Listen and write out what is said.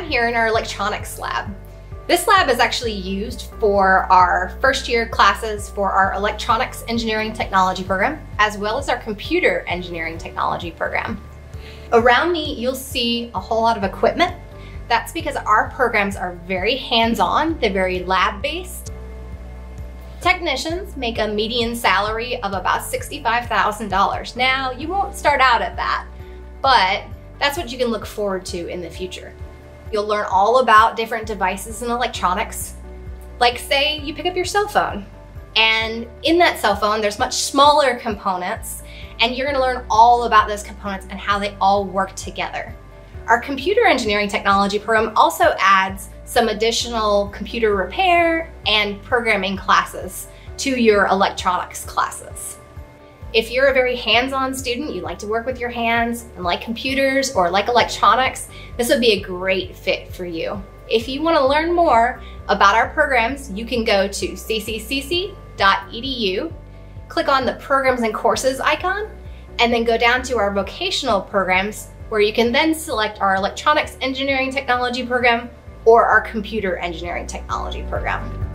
here in our electronics lab. This lab is actually used for our first year classes for our electronics engineering technology program, as well as our computer engineering technology program. Around me, you'll see a whole lot of equipment. That's because our programs are very hands-on, they're very lab-based. Technicians make a median salary of about $65,000. Now, you won't start out at that, but that's what you can look forward to in the future. You'll learn all about different devices and electronics. Like say you pick up your cell phone and in that cell phone there's much smaller components and you're gonna learn all about those components and how they all work together. Our computer engineering technology program also adds some additional computer repair and programming classes to your electronics classes. If you're a very hands-on student, you like to work with your hands and like computers or like electronics, this would be a great fit for you. If you want to learn more about our programs, you can go to cccc.edu, click on the programs and courses icon, and then go down to our vocational programs where you can then select our electronics engineering technology program or our computer engineering technology program.